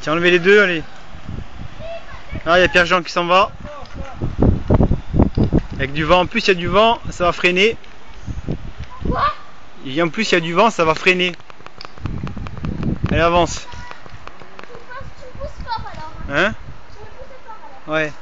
Tiens, enlevez les deux, allez. Ah, il y a Pierre-Jean qui s'en va. Avec du vent. En plus, il y a du vent, ça va freiner. Quoi Et en plus, il y a du vent, ça va freiner. Elle avance. Tu pousses alors. Hein, hein Tu pousses. Ouais.